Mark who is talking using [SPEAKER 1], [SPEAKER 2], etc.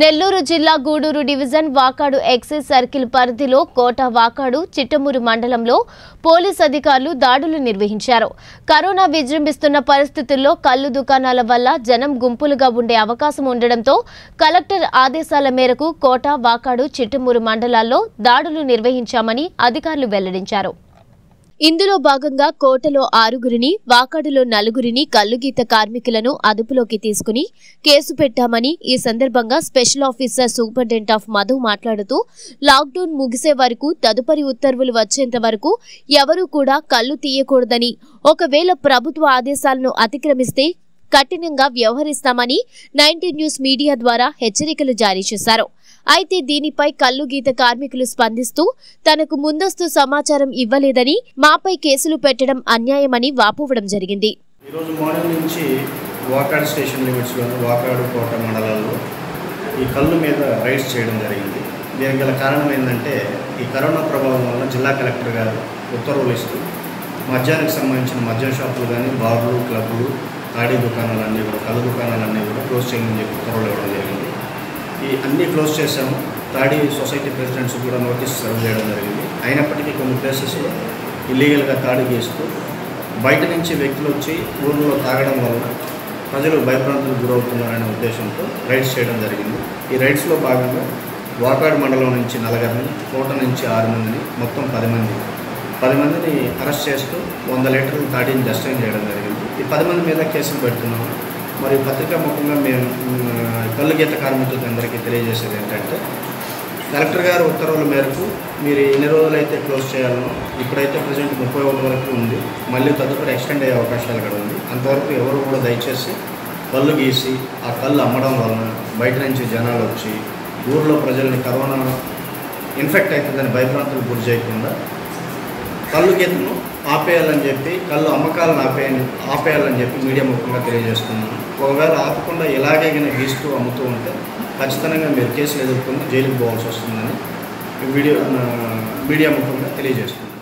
[SPEAKER 1] నెల్లూరు జిల్లా Gudur division Vakadu excise circle పరిధిలో కోట వాకాడు చిట్టమూరు మండలంలో పోలీస్ అధికారులు దాడులు నిర్వహించారు. కరోనా విజృంభిస్తున్న పరిస్థితుల్లో కళ్ళు దుకాణాల వల్ల జనం గుంపులుగా ఉండే అవకాశం ఉండడంతో కలెక్టర్ ఆదేశాల మేరకు కోట వాకాడు చిట్టమూరు మండలాల్లో దాడులు నిర్వహించామని అధికారులు వెల్లడించారు. ఇందులో భాగంగా కోటలో ఆరుగురిని వాకాడులో నలుగురిని కల్లుగీత కార్మికులను అదుపులోకి తీసుకుని కేసు పెట్టామని ఈ సందర్భంగా special officer superintendent of Madhu మాట్లాడుతూ లాక్డౌన్ ముగిసే వరకు తదుపరి ఉత్తర్వులు వచ్చేంత వరకు ఎవరూ కూడా కళ్ళు తీయకూడదని ఒకవేళ ప్రభుత్వ ఆదేశాలను అతిక్రమిస్తే కఠినంగా వ్యవహరిస్తామని నైన్టీ న్యూస్ మీడియా ద్వారా హెచ్చరికలు జారీ చేశారు. అయితే దీనిపై కల్లుగీత కార్మికులు స్పందిస్తూ తనకు ముందస్తు సమాచారం ఇవ్వలేదని మాపై కేసులు పెట్టడం అన్యాయమని వాపోవడం జరిగింది.
[SPEAKER 2] ఈరోజు మార్నింగ్ నుంచి వాకాడు స్టేషన్ లిమిట్స్లోని వాకాడు కోట మండలాల్లో ఈ కళ్ళు మీద రైడ్స్ చేయడం జరిగింది. దీనికి గల కారణం ఏంటంటే ఈ కరోనా ప్రభావం వల్ల జిల్లా కలెక్టర్ గారు ఉత్తర్వులు ఇస్తూ మద్యానికి సంబంధించిన మద్యం షాపులు కానీ బార్లు క్లబ్లు తాడీ దుకాణాలన్నీ కూడా కళ్ళు దుకాణాలన్నీ కూడా క్లోజ్ చేయమని చెప్పి ఉత్తర్వులు ఇవ్వడం జరిగింది. ఈ అన్నీ క్లోజ్ చేసాము తాడి సొసైటీ ప్రెసిడెంట్స్ కూడా నోటీస్ సర్వ్ చేయడం జరిగింది. అయినప్పటికీ కొన్ని ప్లేసెస్లో ఇల్లీగల్గా తాడి గీస్తూ బయట నుంచి వ్యక్తులు వచ్చి ఊర్లో తాగడం వల్ల ప్రజలు భయభ్రాంతులకు గురవుతున్నారనే ఉద్దేశంతో రైడ్స్ చేయడం జరిగింది. ఈ రైడ్స్లో భాగంగా వాకాడు మండలం నుంచి నలగరిని కోట నుంచి ఆరు మందిని మొత్తం పది మంది పది మందిని అరెస్ట్ చేస్తూ వంద లీటర్లు తాడిని డస్టైన్ చేయడం జరిగింది. ఈ పది మంది మీద కేసులు పెడుతున్నాము. మరి పత్రికా ముఖంగా మేము కళ్ళు గీత కార్మికులకి అందరికీ తెలియజేసేది ఏంటంటే కలెక్టర్ గారు ఉత్తర్వుల మేరకు మీరు ఎన్ని రోజులైతే క్లోజ్ చేయాలనో ఇప్పుడైతే ప్రజెంట్ ముప్పై ఒకటి వరకు ఉంది. మళ్ళీ తదుపరి ఎక్స్టెండ్ అయ్యే అవకాశాలు కూడా ఉంది. అంతవరకు ఎవరు కూడా దయచేసి కళ్ళు గీసి ఆ కళ్ళు అమ్మడం వలన బయట నుంచి జనాలు వచ్చి ఊర్లో ప్రజల్ని కరోనా ఇన్ఫెక్ట్ అవుతుందని భయభ్రాంతులు గురి చేయకుండా కళ్ళు గీతను ఆపేయాలని చెప్పి కళ్ళు అమ్మకాలను ఆపేయని ఆపేయాలని చెప్పి మీడియా ముఖంగా తెలియజేస్తున్నాను. ఒకవేళ ఆపకుండా ఇలాగే కనుక గీస్తూ అమ్ముతూ ఉంటే ఖచ్చితంగా మీరు కేసులు ఎదుర్కొని జైలుకు పోవాల్సి వస్తుందని వీడియో మీడియా ముఖంగా తెలియజేస్తున్నాను.